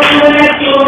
Dios